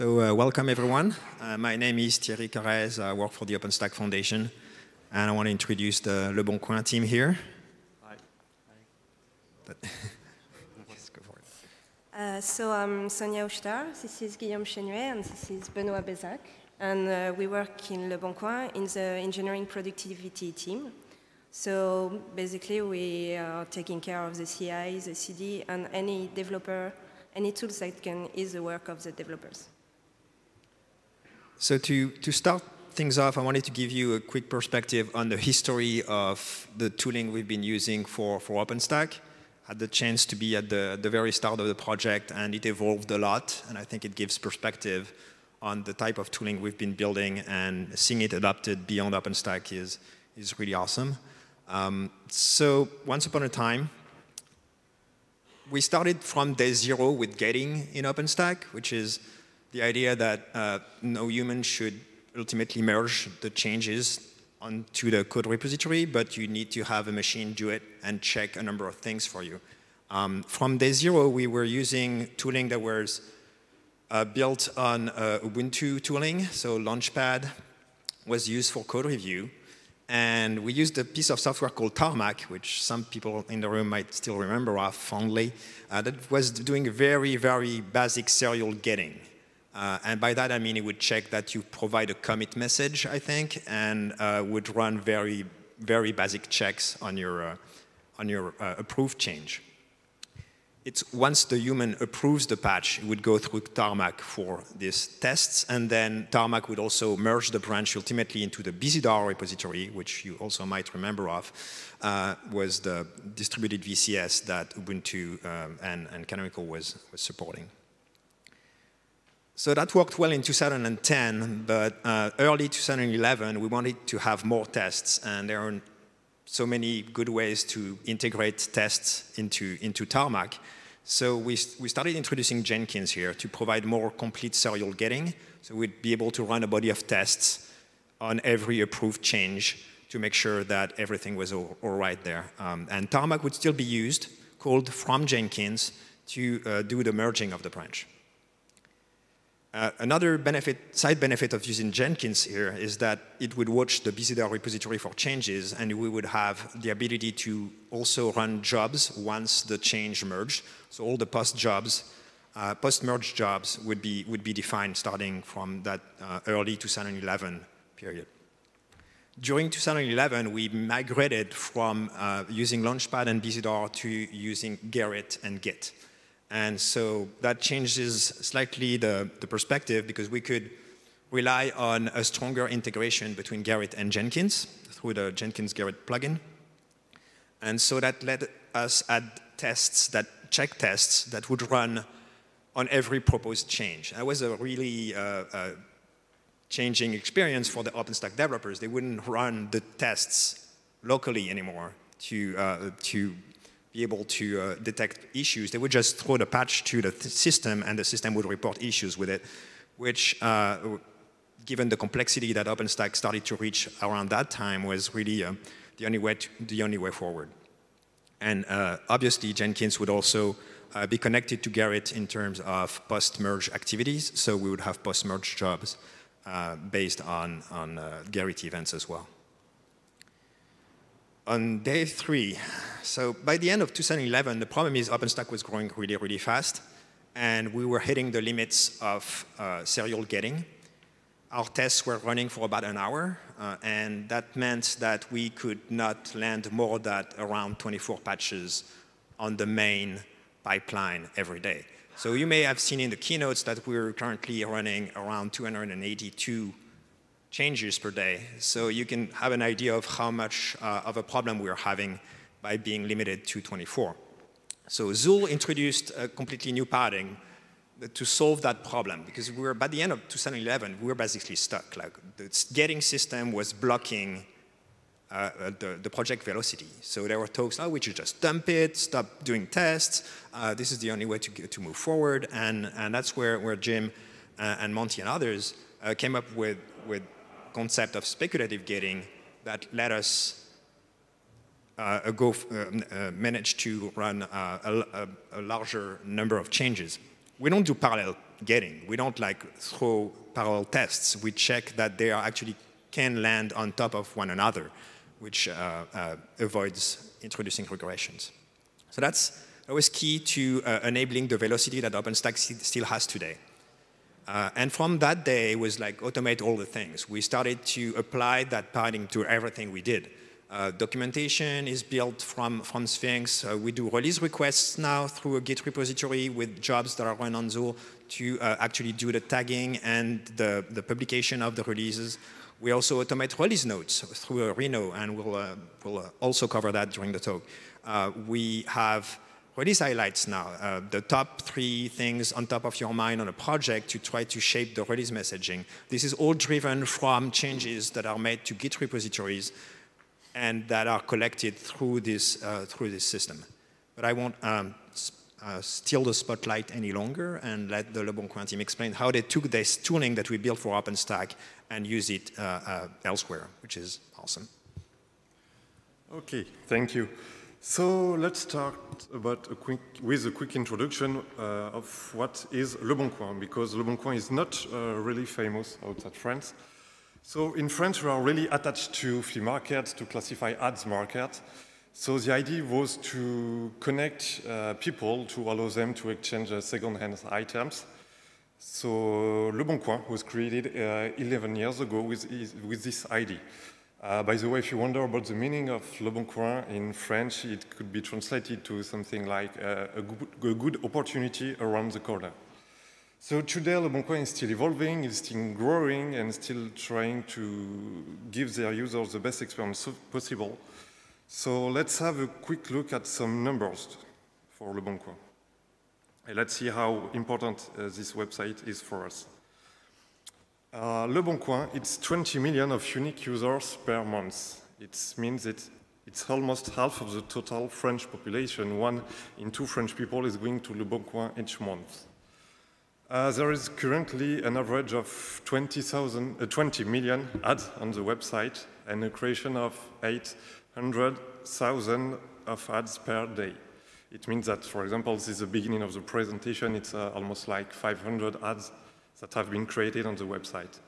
So uh, welcome everyone. Uh, my name is Thierry Carrez. I work for the OpenStack Foundation. And I want to introduce the Le Bon Coin team here. Hi. Hi. Uh, so I'm Sonia Ouchtar, this is Guillaume Chenuet, and this is Benoît Bayszczak. And uh, we work in Le Bon Coin in the engineering productivity team. So basically, we are taking care of the CI, the CD, and any developer, any tools that can ease the work of the developers. So to, to start things off, I wanted to give you a quick perspective on the history of the tooling we've been using for, for OpenStack. Had the chance to be at the, the very start of the project, and it evolved a lot, and I think it gives perspective on the type of tooling we've been building, and seeing it adopted beyond OpenStack is, is really awesome. Um, so once upon a time, we started from day zero with gating in OpenStack, which is the idea that uh, no human should ultimately merge the changes onto the code repository, but you need to have a machine do it and check a number of things for you. Um, from day zero, we were using tooling that was uh, built on uh, Ubuntu tooling. So Launchpad was used for code review. And we used a piece of software called Tarmac, which some people in the room might still remember of fondly, uh, that was doing very, very basic serial gating. Uh, and by that, I mean it would check that you provide a commit message, I think, and uh, would run very, very basic checks on your, uh, on your uh, approved change. It's once the human approves the patch, it would go through Tarmac for these tests, and then Tarmac would also merge the branch ultimately into the Bazaar repository, which you also might remember of, uh, was the distributed VCS that Ubuntu um, and, and Canonical was, was supporting. So that worked well in 2010, but uh, early 2011, we wanted to have more tests, and there are so many good ways to integrate tests into, into Tarmac. So we, we started introducing Jenkins here to provide more complete serial gating. So we'd be able to run a body of tests on every approved change to make sure that everything was all, all right there. Um, and Tarmac would still be used, called from Jenkins, to uh, do the merging of the branch. Uh, another benefit, side benefit of using Jenkins here is that it would watch the Bazaar repository for changes, and we would have the ability to also run jobs once the change merged. So all the post jobs, uh, post-merge jobs would be, would be defined starting from that uh, early 2011 period. During 2011, we migrated from uh, using Launchpad and Bazaar to using Gerrit and Git. And so that changes slightly the, the perspective because we could rely on a stronger integration between Gerrit and Jenkins through the Jenkins Gerrit plugin. And so that let us add tests that check tests that would run on every proposed change. That was a really uh, uh, changing experience for the OpenStack developers. They wouldn't run the tests locally anymore to, uh, to be able to uh, detect issues. They would just throw the patch to the th system and the system would report issues with it, which, uh, given the complexity that OpenStack started to reach around that time, was really uh, the, only way to, the only way forward. And uh, obviously, Jenkins would also uh, be connected to Gerrit in terms of post-merge activities, so we would have post-merge jobs uh, based on, on Gerrit events as well on day three, so by the end of 2011, the problem is OpenStack was growing really, really fast, and we were hitting the limits of uh, serial gating. Our tests were running for about an hour, uh, and that meant that we could not land more than around 24 patches on the main pipeline every day. So you may have seen in the keynotes that we're currently running around 282 changes per day. So you can have an idea of how much uh, of a problem we're having by being limited to 24. So Zuul introduced a completely new paradigm to solve that problem because we were, by the end of 2011, we were basically stuck. Like the gating system was blocking uh, the, the, project velocity. So there were talks, oh, we should just dump it, stop doing tests. Uh, this is the only way to, get, to move forward. And, and that's where, where Jim uh, and Monty and others uh, came up with, with concept of speculative gating that let us uh, uh, uh, manage to run a, a, larger number of changes. We don't do parallel gating. We don't like throw parallel tests. We check that they are actually can land on top of one another, which uh, uh, avoids introducing regressions. So that's always key to uh, enabling the velocity that OpenStack still has today. And from that day, it was like automate all the things. We started to apply that padding to everything we did. Uh, documentation is built from, from Sphinx. Uh, we do release requests now through a Git repository with jobs that are run on Zuul to uh, actually do the tagging and the, the publication of the releases. We also automate release notes through a Reno, and we'll, uh, we'll uh, also cover that during the talk. we have release highlights now, the top three things on top of your mind on a project to try to shape the release messaging. This is all driven from changes that are made to Git repositories and that are collected through this, uh, through this system. But I won't um, uh, steal the spotlight any longer and let the Le Leboncoin team explain how they took this tooling that we built for OpenStack and use it uh, uh, elsewhere, which is awesome. Okay, thank you. So let's start about a quick, with a quick introduction uh, of what is Le Leboncoin, because Le Leboncoin is not uh, really famous outside France. So in France, we are really attached to flea markets, to classify ads market. So the idea was to connect uh, people to allow them to exchange uh, second-hand items. So Leboncoin was created uh, 11 years ago with, with this idea. Uh, by the way, if you wonder about the meaning of Leboncoin in French, it could be translated to something like uh, a, good, a good opportunity around the corner. So today, Leboncoin is still evolving, is still growing, and still trying to give their users the best experience possible. So let's have a quick look at some numbers for Leboncoin. And let's see how important uh, this website is for us. Uh, Leboncoin, it's 20 million of unique users per month. It means that it's almost half of the total French population. One in two French people is going to Leboncoin each month. Uh, there is currently an average of 20, uh, 20 million ads on the website and a creation of 800,000 of ads per day. It means that, for example, this is the beginning of the presentation, it's uh, almost like 500 ads that have been created on the website.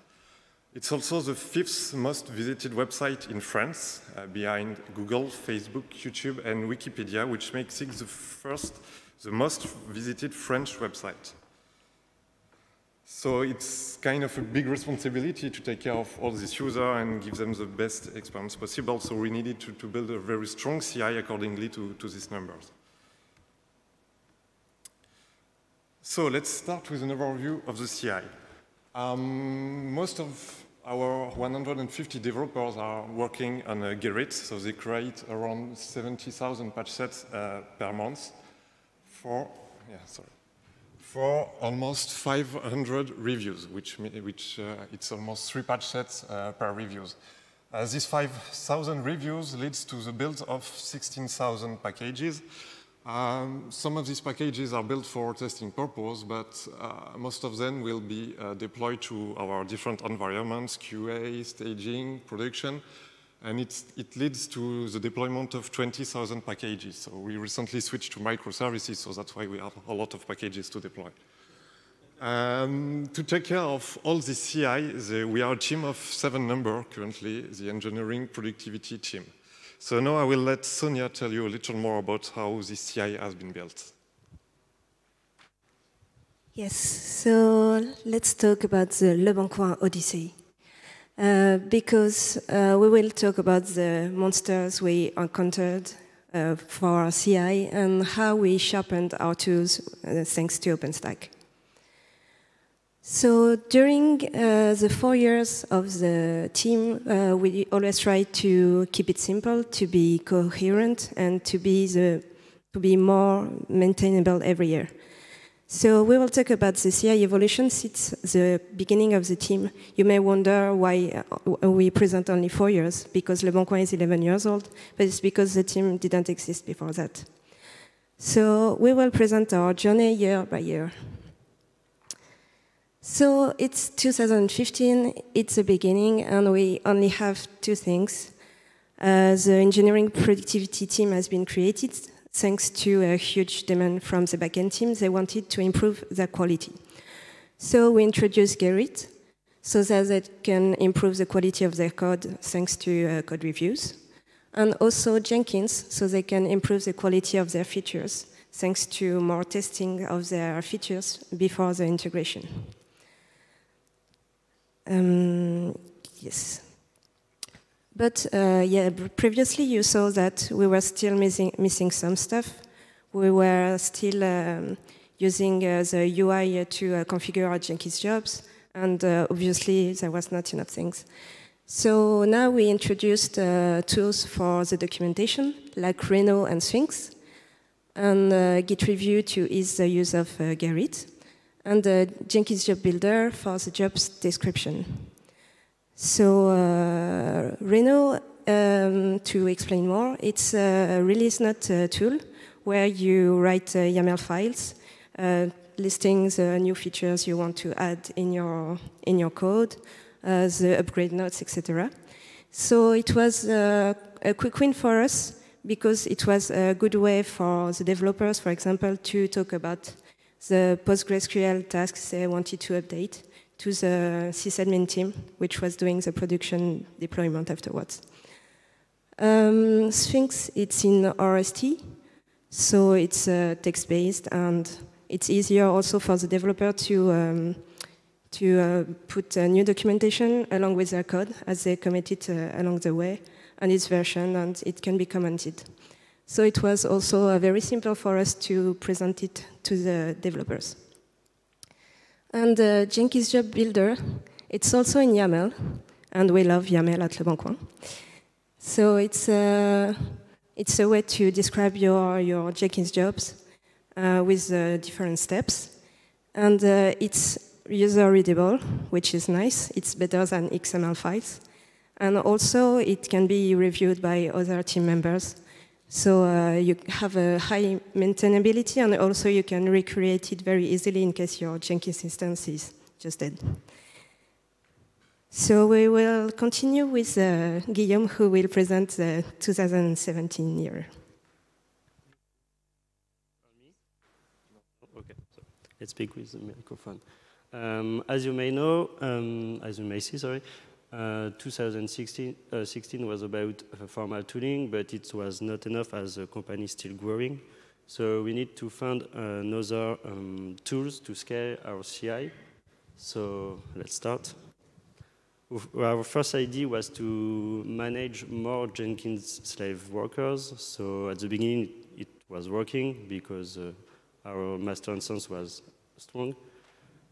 It's also the fifth most visited website in France, uh, behind Google, Facebook, YouTube, and Wikipedia, which makes it the first, the most visited French website. So it's kind of a big responsibility to take care of all these users and give them the best experience possible. So we needed to, to build a very strong CI accordingly to, to these numbers. So let's start with an overview of the CI. Um, most of our 150 developers are working on a Gerrit, so they create around 70,000 patch sets uh, per month for, yeah, sorry for almost 500 reviews, which, which uh, it's almost three patch sets uh, per reviews. Uh, these 5,000 reviews leads to the build of 16,000 packages. Um, some of these packages are built for testing purpose, but uh, most of them will be uh, deployed to our different environments, QA, staging, production, and it leads to the deployment of 20,000 packages. So we recently switched to microservices, so that's why we have a lot of packages to deploy. Um, to take care of all the CI, the, we are a team of seven number currently, the engineering productivity team. So now I will let Sonia tell you a little more about how this CI has been built. Yes, so let's talk about the Le Leboncoin Odyssey. Uh, because uh, we will talk about the monsters we encountered uh, for our CI and how we sharpened our tools uh, thanks to OpenStack. So during uh, the four years of the team, we always try to keep it simple, to be coherent, and to be the to be more maintainable every year. So we will talk about the CI evolution since the beginning of the team. You may wonder why uh, we present only four years, because Leboncoin is 11 years old, but it's because the team didn't exist before that. So we will present our journey year by year. So it's 2015, it's the beginning, and we only have two things. Uh, the engineering productivity team has been created, thanks to a huge demand from the backend team, they wanted to improve their quality. So we introduced Gerrit so that they can improve the quality of their code thanks to uh, code reviews. And also Jenkins so they can improve the quality of their features thanks to more testing of their features before the integration. Um, yes. But uh, yeah, previously you saw that we were still missing, missing some stuff. We were still um, using uh, the UI to uh, configure our Jenkins jobs, and uh, obviously there was not enough things. So now we introduced uh, tools for the documentation, like Reno and Sphinx, and uh, Git review to ease the use of Gerrit, and the Jenkins Job Builder for the job's description. So uh, Reno, um, to explain more, it's a release note uh, tool where you write uh, YAML files uh, listing the new features you want to add in your in your code, the upgrade notes, etc. So it was a quick win for us because it was a good way for the developers, for example, to talk about the PostgreSQL tasks they wanted to update to the sysadmin team, which was doing the production deployment afterwards. Um, Sphinx, it's in RST, so it's uh, text-based, and it's easier also for the developer to um, to uh, put new documentation along with their code as they commit it uh, along the way, and its version, and it can be commented. So it was also uh, very simple for us to present it to the developers. And uh, Jenkins Job Builder, it's also in YAML, and we love YAML at Leboncoin. So it's a, uh, it's a way to describe your, your Jenkins jobs uh, with uh, different steps. And uh, it's user readable, which is nice. It's better than XML files. And also, it can be reviewed by other team members so uh, you have a high maintainability and also you can recreate it very easily in case your Jenkins instance is just dead. So we will continue with uh, Guillaume who will present the 2017 year. Okay, so let's speak with the microphone. Um, as you may know, um, as you may see, sorry, uh, 2016 uh, 16 was about uh, formal tooling, but it was not enough as the company is still growing. So we need to find another um, tools to scale our CI. So let's start. Our first idea was to manage more Jenkins slave workers. So at the beginning, it was working because uh, our master instance was strong.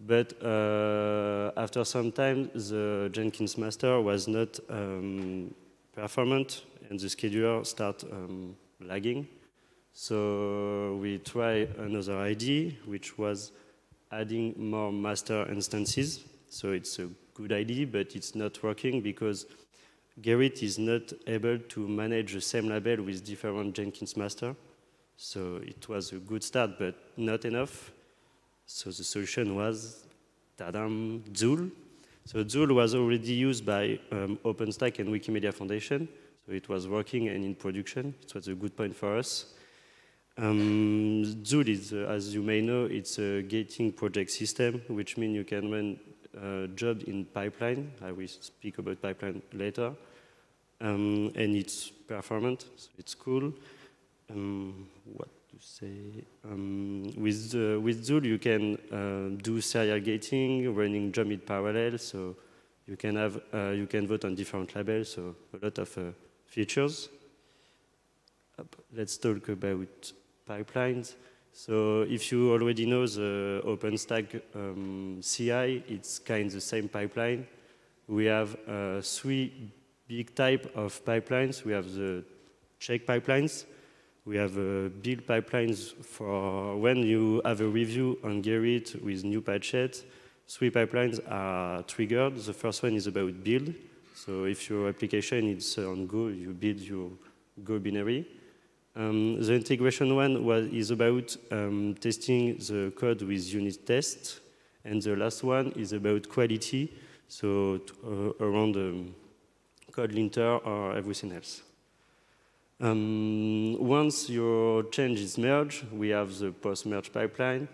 But uh, after some time, the Jenkins master was not um, performant and the scheduler start um, lagging. So we try another idea, which was adding more master instances. So it's a good idea, but it's not working because Gerrit is not able to manage the same label with different Jenkins master. So it was a good start, but not enough. So the solution was, tadam, Zuul. So Zuul was already used by um, OpenStack and Wikimedia Foundation. So it was working and in production. It was a good point for us. Um, Zuul is, uh, as you may know, it's a gating project system, which means you can run a job in pipeline. I will speak about pipeline later. Um, and it's performant, so it's cool. Um, what say, um, with, uh, with Zuul, you can uh, do serial gating, running job in parallel, so you can have, uh, you can vote on different labels, so a lot of uh, features. Let's talk about pipelines. So if you already know the OpenStack um, CI, it's kind of the same pipeline. We have uh, three big type of pipelines. We have the check pipelines, we have uh, build pipelines for when you have a review on Gerrit with new patches. Three pipelines are triggered. The first one is about build. So if your application is on Go, you build your Go binary. Um, the integration one was, is about um, testing the code with unit tests. And the last one is about quality, so uh, around um, code linter or everything else. Um, once your change is merged, we have the post-merge pipeline.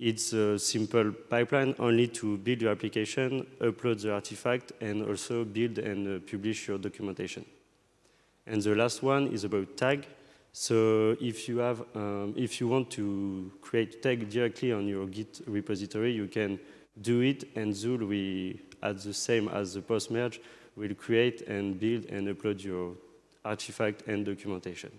it's a simple pipeline only to build your application, upload the artifact, and also build and uh, publish your documentation. And the last one is about tag. So if you have, um, if you want to create tag directly on your Git repository, you can do it, and Zuul will, at the same as the post merge, will create and build and upload your artifact and documentation.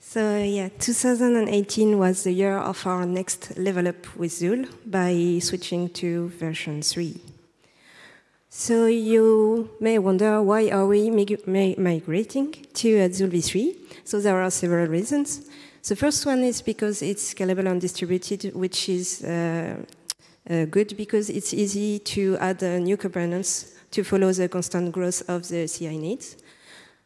So yeah, 2018 was the year of our next level up with Zuul by switching to version 3. So you may wonder why are we migrating to Zuul v3? So there are several reasons. The first one is because it's scalable and distributed, which is uh, good because it's easy to add uh, new components to follow the constant growth of the CI needs.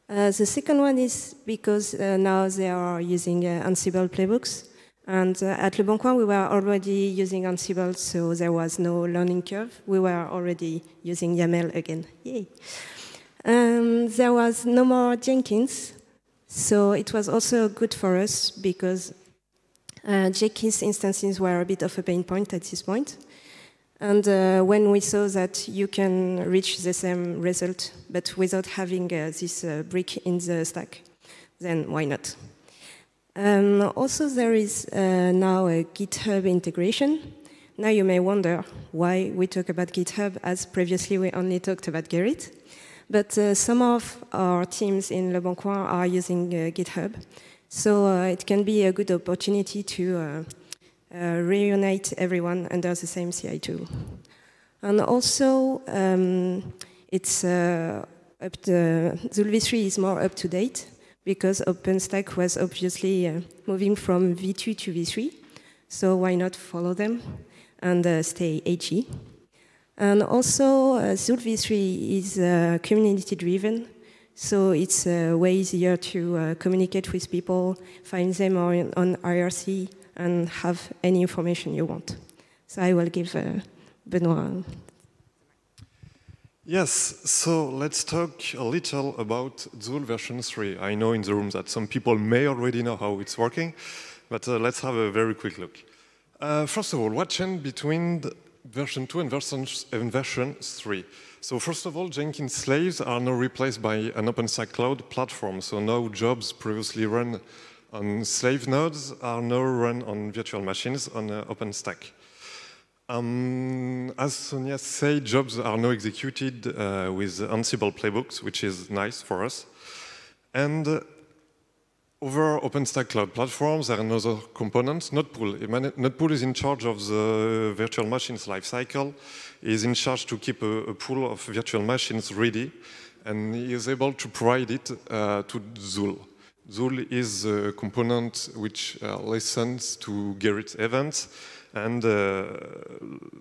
Uh, the second one is because uh, now they are using uh, Ansible playbooks. And uh, at Le Bon Coin, we were already using Ansible, so there was no learning curve. We were already using YAML again. Yay. Um, there was no more Jenkins, so it was also good for us because uh, Jenkins instances were a bit of a pain point at this point. And uh, when we saw that you can reach the same result, but without having uh, this uh, brick in the stack, then why not? Um, also, there is uh, now a GitHub integration. Now you may wonder why we talk about GitHub, as previously we only talked about Gerrit. But uh, some of our teams in Le Bon Coin are using uh, GitHub. So it can be a good opportunity to reunite everyone under the same CI tool. And also, um, it's uh, up to, Zuul v3 is more up to date because OpenStack was obviously uh, moving from V2 to V3. So why not follow them and uh, stay AG? And also, uh, Zuul v3 is uh, community driven. So it's uh, way easier to uh, communicate with people, find them on, on IRC, and have any information you want. So I will give uh, Benoit. Yes, so let's talk a little about Zuul version 3. I know in the room that some people may already know how it's working, but uh, let's have a very quick look. Uh, first of all, what changed between version 2 and version, and version 3? So first of all, Jenkins slaves are now replaced by an OpenStack cloud platform. So now jobs previously run on slave nodes are now run on virtual machines on uh, OpenStack. Um, as Sonia said, jobs are now executed uh, with Ansible playbooks, which is nice for us. And uh, over OpenStack Cloud Platforms, there are another components, Nodepool. Nodepool is in charge of the virtual machines lifecycle. Is in charge to keep a, a, pool of virtual machines ready, and is able to provide it uh, to Zuul. Zuul is a component which uh, listens to Gerrit events and uh,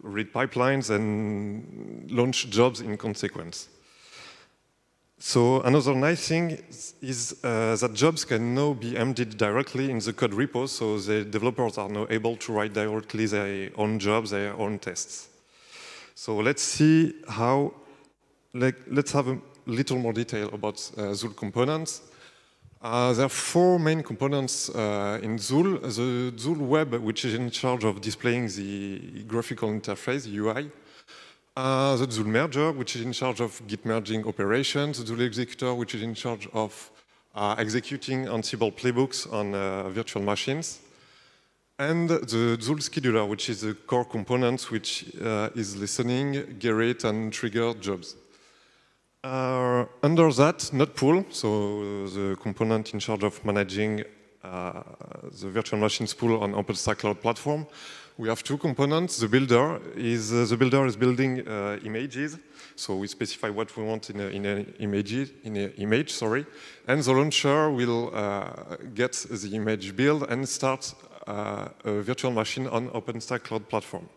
read pipelines and launch jobs in consequence. So another nice thing is uh, that jobs can now be embedded directly in the code repo, so the developers are now able to write directly their own jobs, their own tests. So let's see how, like, let's have a little more detail about uh, Zuul components. Uh, there are four main components uh, in Zuul. The Zuul Web, which is in charge of displaying the graphical interface, UI. Uh, the Zuul Merger, which is in charge of Git merging operations. The Zuul Executor, which is in charge of uh, executing Ansible playbooks on uh, virtual machines. And the Zuul Scheduler, which is the core component which uh, is listening, Gerrit, and trigger jobs. Uh, under that, Nodepool, so the component in charge of managing uh, the virtual machines pool on OpenStack Cloud Platform, we have two components. The builder is uh, the builder is building uh, images, so we specify what we want in in an image in an image. Sorry, and the launcher will uh, get the image build and start uh, a virtual machine on OpenStack Cloud Platform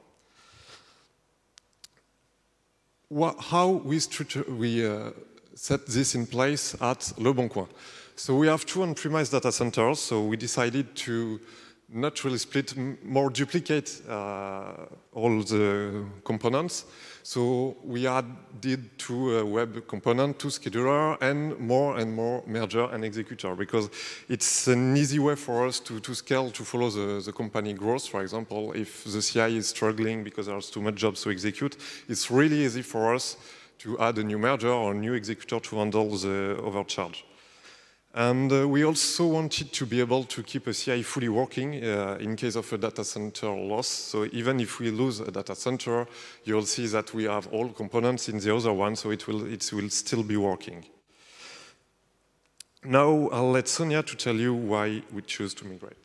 what, how we, we uh, set this in place at Le Bon Coin. So we have two on-premise data centers, so we decided to not really split, more duplicate uh, all the components. So we added to a uh, web component, to scheduler, and more and more merger and executor, because it's an easy way for us to, to scale, to follow the, the company growth, for example. If the CI is struggling because there's too much jobs to execute, it's really easy for us to add a new merger or a new executor to handle the overcharge. And uh, we also wanted to be able to keep a CI fully working uh, in case of a data center loss. So even if we lose a data center, you'll see that we have all components in the other one, so it will, it will still be working. Now I'll let Sonia to tell you why we choose to migrate.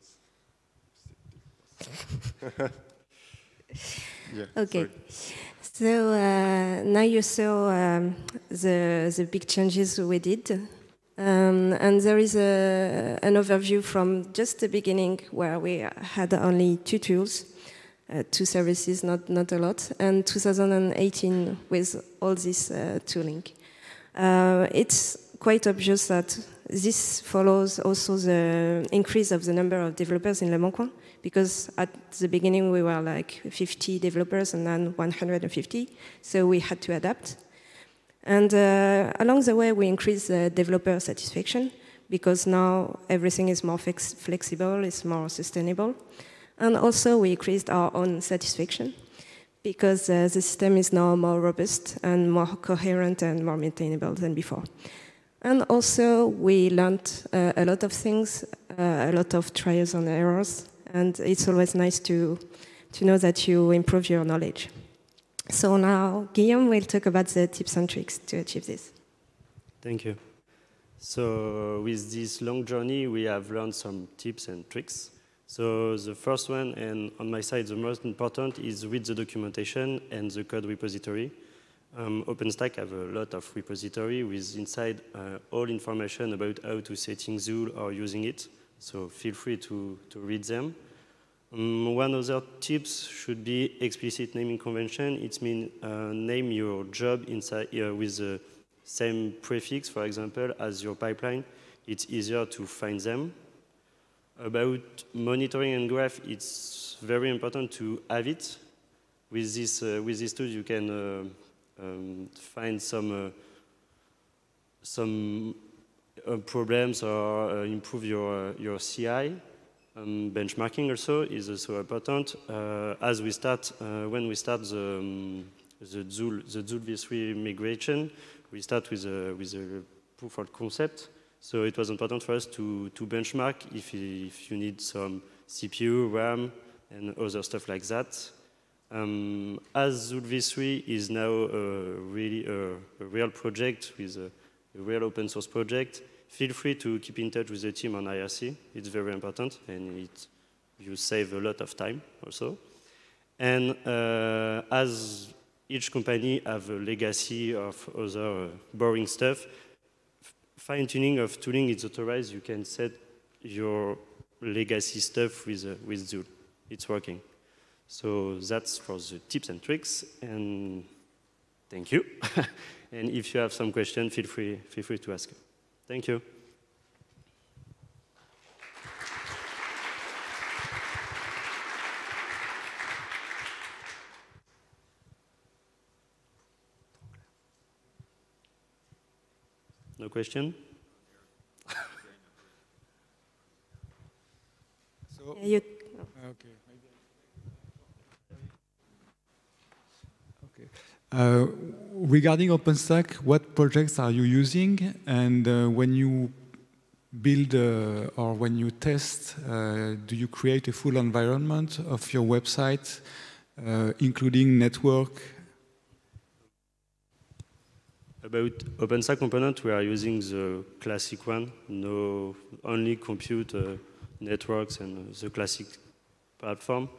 yeah, okay. Sorry. So uh, now you saw um, the, the big changes we did um, and there is a, an overview from just the beginning where we had only two tools, uh, two services, not, not a lot, and 2018 with all this uh, tooling. Uh, it's quite obvious that this follows also the increase of the number of developers in Le Bon because at the beginning we were like 50 developers and then 150, so we had to adapt. And uh, along the way, we increase the developer satisfaction because now everything is more flex flexible, it's more sustainable. And also, we increased our own satisfaction because uh, the system is now more robust and more coherent and more maintainable than before. And also, we learned uh, a lot of things, uh, a lot of trials and errors, and it's always nice to, to know that you improve your knowledge. So now Guillaume will talk about the tips and tricks to achieve this. Thank you. So with this long journey, we have learned some tips and tricks. So the first one, and on my side, the most important, is read the documentation and the code repository. Um, OpenStack have a lot of repository with inside uh, all information about how to setting Zuul or using it. So feel free to, to read them. Um, one other tips should be explicit naming convention. It means uh, name your job inside uh, with the same prefix, for example, as your pipeline. It's easier to find them. About monitoring and graph, it's very important to have it. With this, uh, with this tool, you can uh, um, find some uh, some uh, problems or improve your your CI. Um, benchmarking also is also important. Uh, as we start, uh, when we start the, um, the Zuul, the Zuul v3 migration, we start with a, with a proof of concept. So it was important for us to, to benchmark if, if you need some CPU, RAM, and other stuff like that. Um, as Zuul v3 is now a really a, a real project with a, a real open source project, feel free to keep in touch with the team on IRC. It's very important, and it, you save a lot of time also. And uh, as each company have a legacy of other uh, boring stuff, fine-tuning of tooling is authorized. You can set your legacy stuff with, uh, with Zuul. It's working. So that's for the tips and tricks, and thank you. and if you have some questions, feel free, feel free to ask. Thank you. No question? so, yeah, you, okay. Uh, regarding OpenStack, what projects are you using? And uh, when you build uh, or when you test, uh, do you create a full environment of your website, uh, including network? About OpenStack component, we are using the classic one, no only compute networks and the classic platform.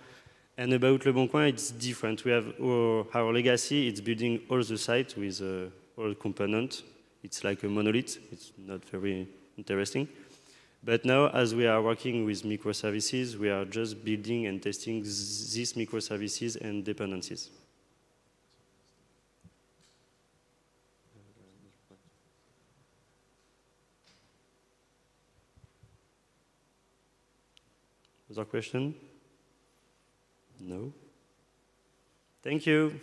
And about Le Bon Coin, it's different. We have our, our legacy, it's building all the site with uh, all component. It's like a monolith. It's not very interesting. But now, as we are working with microservices, we are just building and testing these microservices and dependencies. Other question? No? Thank you.